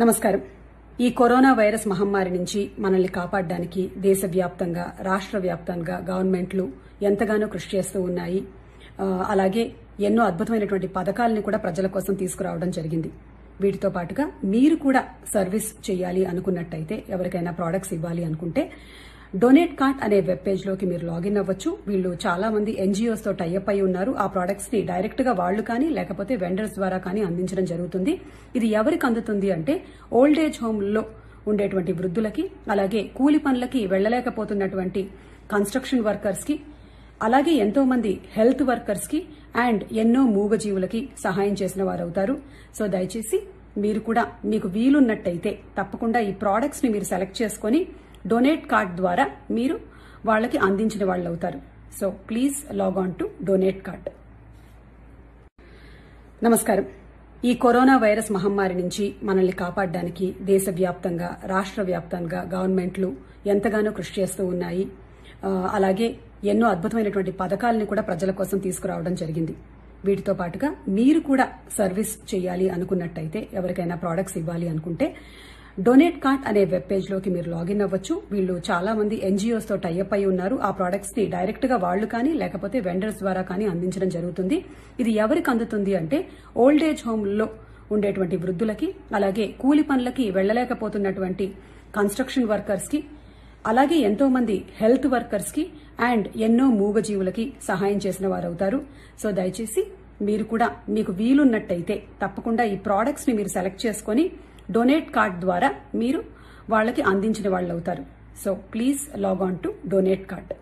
నమస్కారం. ఈ corona virus మహమ్మారి నుంచి మనల్ని కాపాడడానికి దేశవ్యాప్తంగా రాష్ట్ర వ్యాప్తంగా గవర్నమెంట్లు ఎంతగానో కృషి చేస్తూ ఉన్నాయి. అలాగే ఎన్నో అద్భుతమైనటువంటి పథకాలను కూడా ప్రజల కోసం తీసుకురావడం జరిగింది. వీటితో పాటుగా మీరు కూడా సర్వీస్ చేయాలి అనుకున్నట్టయితే ఎవరికైనా ప్రోడక్ట్స్ ఇవ్వాలి అనుకుంటే డొనేట్ కార్ట్ అనే వెబ్ పేజ్లోకి మీరు లాగిన్ అవ్వచ్చు. వీళ్ళు చాలా మంది ఎన్జిఓస్తో టైఅప్ అయి ఉన్నారు. ఆ ప్రొడక్ట్స్ని డైరెక్ట్గా వాళ్ళు కానీ లేకపోతే వెండర్స్ ద్వారా కానీ అందించడం జరుగుతుంది. ఇది ఎవరికి అందుతుంది అంటే ఓల్డ్ ఏజ్ హోమ్లో ఉండేటువంటి వృద్ధులకి అలాగే కూలి పనులకి వెళ్ళలేకపోతున్నటువంటి కన్స్ట్రక్షన్ వర్కర్స్కి అలాగే ఎంతో మంది హెల్త్ వర్కర్స్కి అండ్ ఎన్నో మూగజీవులకి సహాయం చేసిన వారు అవుతారు సో దయచేసి మీరు కూడా మీకు వీలున్నట్టయితే తప్పకుండా ఈ ప్రోడక్ట్స్ని మీరు సెలెక్ట్ చేసుకొని డొనేట్ కార్డ్ ద్వారా మీరు వాళ్ళకి అందించిన వాళ్ళు అవుతారు so please log on to donate card నమస్కారం. ఈ కరోనా వైరస్ మహమ్మారి నుంచి మనల్ని కాపాడడానికి దేశవ్యాప్తంగా రాష్ట్ర వ్యాప్తంగా గవర్నమెంట్లు ఎంతగానో కృషి చేస్తూ ఉన్నాయి. అలాగే ఎన్నో అద్భుతమైనటువంటి పథకాలని కూడా ప్రజల కోసం తీసుకురావడం జరిగింది. వీటితో పాటుగా మీరు కూడా సర్వీస్ చేయాలి అనుకున్నట్టయితే ఎవరికైనా ప్రోడక్ట్స్ ఇవ్వాలి అనుకుంటే డొనేట్ కార్ట్ అనే వెబ్ పేజ్లోకి మీరు లాగిన్ అవ్వచ్చు. వీళ్ళు చాలా మంది ఎన్జిఓస్తో టైఅప్ అయి ఉన్నారు. ఆ ప్రొడక్ట్స్ని డైరెక్ట్గా వాళ్ళు కానీ లేకపోతే వెండర్స్ ద్వారా కానీ అందించడం జరుగుతుంది. ఇది ఎవరికి అందుతుంది అంటే ఓల్డ్ ఏజ్ హోమ్లలో ఉండేటువంటి వృద్ధులకి అలాగే కూలి పనులకి వెళ్ళలేకపోతున్నటువంటి కన్స్ట్రక్షన్ వర్కర్స్కి అలాగే ఎంతో మంది హెల్త్ వర్కర్స్కి అండ్ ఎన్నో మూగజీవులకి సహాయం చేసిన వారు అవుతారు సో దయచేసి మీరు కూడా మీకు వీలున్నట్టయితే తప్పకుండా ఈ ప్రోడక్ట్స్ని మీరు సెలెక్ట్ చేసుకొని డొనేట్ కార్డ్ ద్వారా మీరు వాళ్ళకి అందించిన వాళ్ళు అవుతారు so please log on to donate card